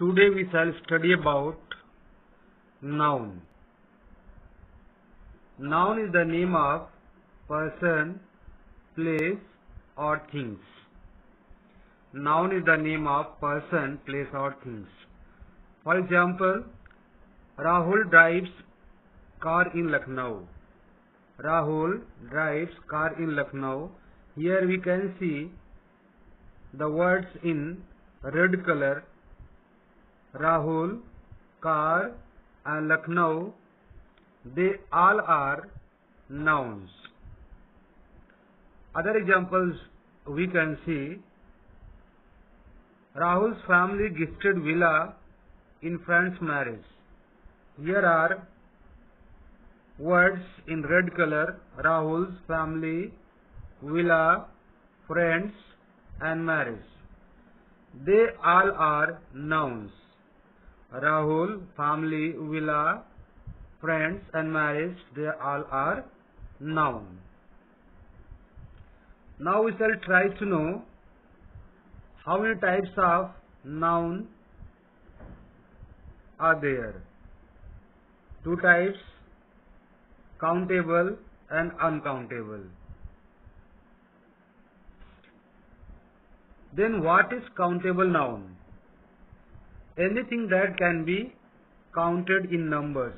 Today we shall study about noun. Noun is the name of person, place or things. Noun is the name of person, place or things. For example, Rahul drives car in Lucknow. Rahul drives car in Lucknow. Here we can see the words in red color Rahul, car and Lucknow they all are nouns. Other examples we can see Rahul's family gifted villa in friend's marriage. Here are words in red color Rahul's family, villa, friends and marriage. They all are nouns. Rahul, family, villa, friends and marriage, they all are noun. Now we shall try to know how many types of noun are there. Two types, countable and uncountable. Then what is countable noun? Anything that can be counted in numbers.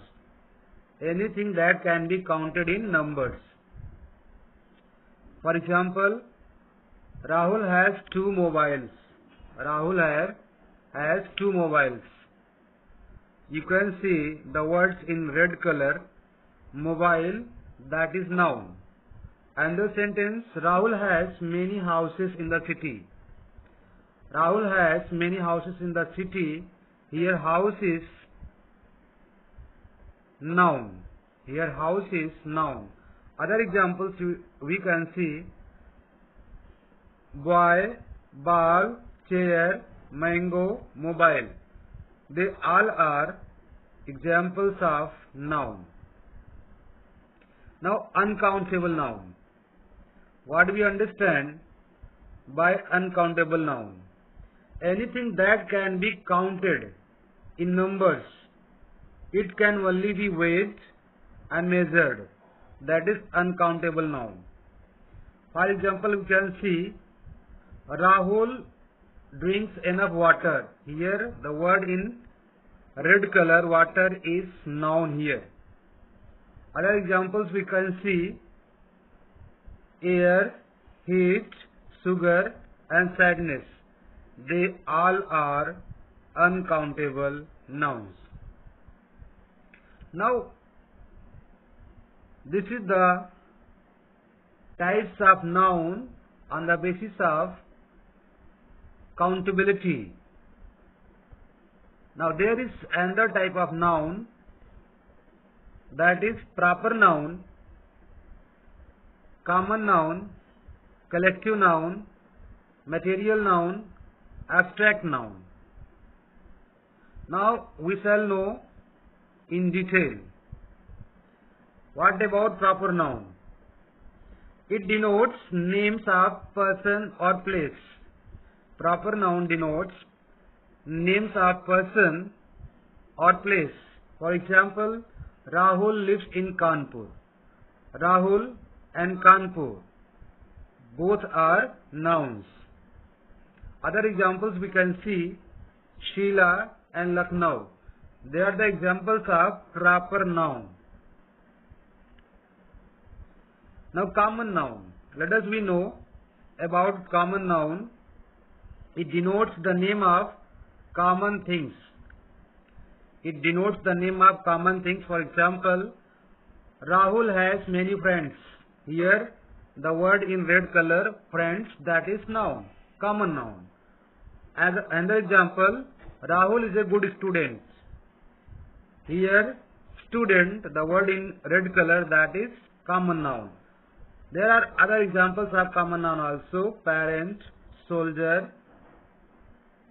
Anything that can be counted in numbers. For example, Rahul has two mobiles. Rahul has, has two mobiles. You can see the words in red color, mobile, that is noun. And the sentence, Rahul has many houses in the city. Rahul has many houses in the city. Here house is noun. Here house is noun. Other examples we can see boy, ball, chair, mango, mobile. They all are examples of noun. Now uncountable noun. What do we understand by uncountable noun? Anything that can be counted in numbers. It can only be weighed and measured. That is uncountable noun. For example, we can see Rahul drinks enough water. Here the word in red color water is noun here. Other examples we can see air, heat, sugar and sadness. They all are uncountable nouns. Now this is the types of noun on the basis of countability. Now there is another type of noun that is proper noun, common noun, collective noun, material noun, abstract noun. Now we shall know in detail. What about proper noun? It denotes names of person or place. Proper noun denotes names of person or place. For example, Rahul lives in Kanpur. Rahul and Kanpur both are nouns. Other examples we can see Sheila and Lucknow. They are the examples of proper noun. Now common noun. Let us we know about common noun. It denotes the name of common things. It denotes the name of common things. For example, Rahul has many friends. Here the word in red color friends that is noun, common noun. As another example, Rahul is a good student. Here student the word in red color that is common noun. There are other examples of common noun also parent, soldier,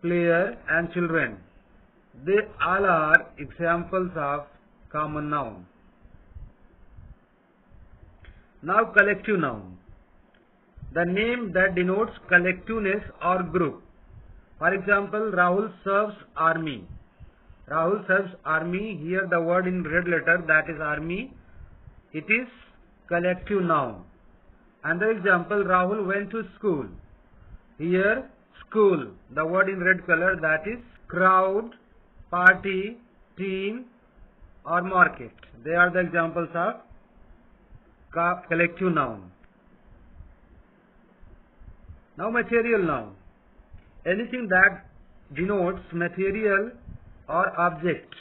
player and children. They all are examples of common noun. Now collective noun. The name that denotes collectiveness or group. For example, Rahul serves army. Rahul serves army. Here the word in red letter that is army. It is collective noun. Another example, Rahul went to school. Here school, the word in red color that is crowd, party, team or market. They are the examples of collective noun. Now material noun. Anything that denotes material or object.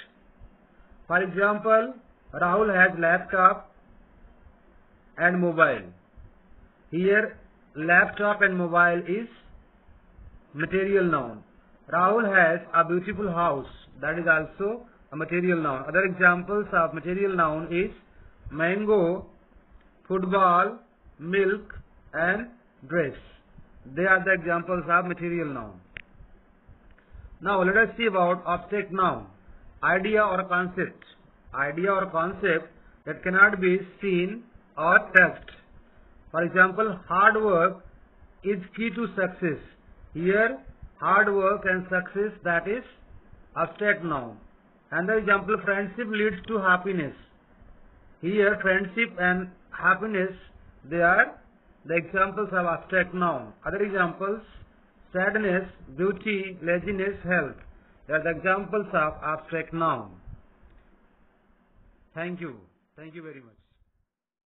For example, Rahul has laptop and mobile. Here laptop and mobile is material noun. Rahul has a beautiful house. That is also a material noun. Other examples of material noun is mango, football, milk and dress. They are the examples of material noun. Now let us see about abstract noun. Idea or concept. Idea or concept that cannot be seen or touched. For example, hard work is key to success. Here, hard work and success that is abstract noun. Another example, friendship leads to happiness. Here, friendship and happiness, they are the examples of abstract noun. Other examples, sadness, beauty, laziness, health. They are the examples of abstract noun. Thank you. Thank you very much.